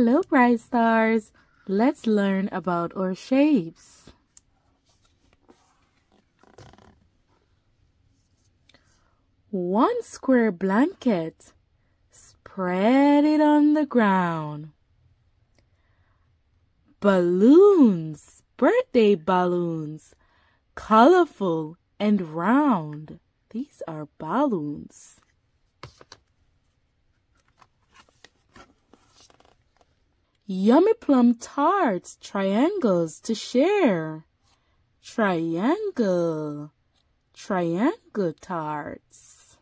Hello, bright stars. Let's learn about our shapes. One square blanket. Spread it on the ground. Balloons, birthday balloons, colorful and round. These are balloons. Yummy plum tarts, triangles to share. Triangle, triangle tarts.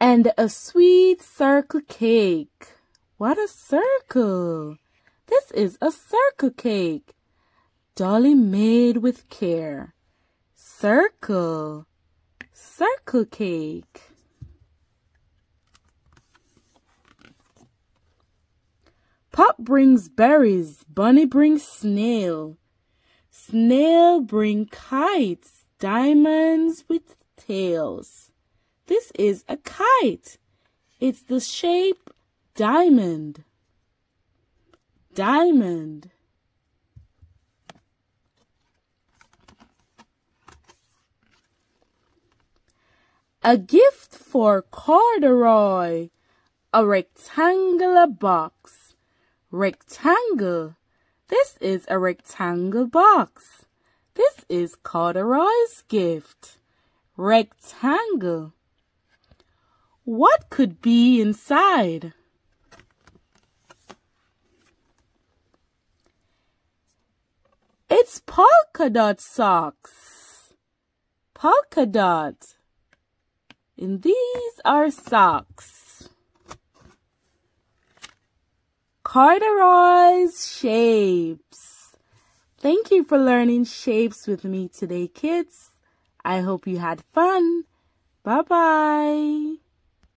And a sweet circle cake. What a circle! This is a circle cake. Dolly made with care. Circle circle cake. Pop brings berries, Bunny brings snail. Snail bring kites, diamonds with tails. This is a kite. It's the shape diamond. Diamond. A gift for corduroy. A rectangular box. Rectangle. This is a rectangle box. This is corduroy's gift. Rectangle. What could be inside? It's polka dot socks. Polka dot. And these are socks. Corduroy's shapes. Thank you for learning shapes with me today, kids. I hope you had fun. Bye-bye.